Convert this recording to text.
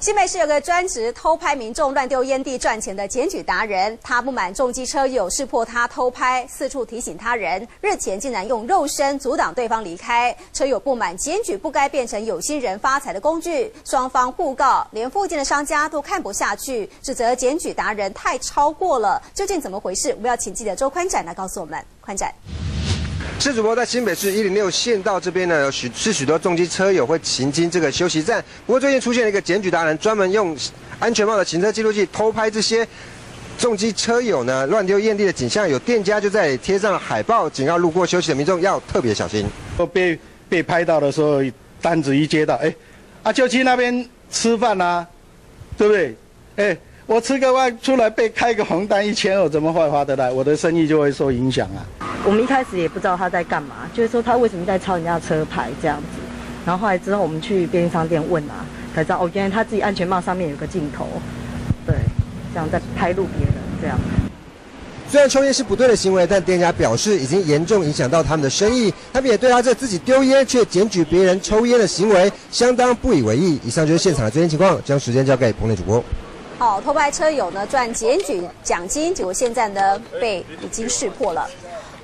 新北市有个专职偷拍民众乱丢烟蒂赚钱的检举达人，他不满重机车友识破他偷拍，四处提醒他人。日前竟然用肉身阻挡对方离开，车友不满检举不该变成有心人发财的工具，双方互告，连附近的商家都看不下去，指责检举达人太超过了。究竟怎么回事？我们要请记者周宽展来告诉我们。宽展。是主播在新北市一零六县道这边呢，有许是许多重机车友会行经这个休息站。不过最近出现了一个检举达人，专门用安全帽的行车记录器偷拍这些重机车友呢乱丢烟蒂的景象。有店家就在贴上海报，警告路过休息的民众要特别小心。被被拍到的时候，单子一接到，哎，啊就去那边吃饭呐，对不对？哎。我吃个饭出来被开个红单一千二，怎么会划得来？我的生意就会受影响啊！我们一开始也不知道他在干嘛，就是说他为什么在抄人家车牌这样子。然后后来之后我们去便利商店问啊，才知道哦，原来他自己安全帽上面有个镜头，对，这样在拍录别人这样。虽然抽烟是不对的行为，但店家表示已经严重影响到他们的生意，他们也对他这自己丢烟却检举别人抽烟的行为相当不以为意。以上就是现场的最新情况，将时间交给棚内主播。好，偷拍车友呢赚检举奖金，结果现在呢被已经识破了。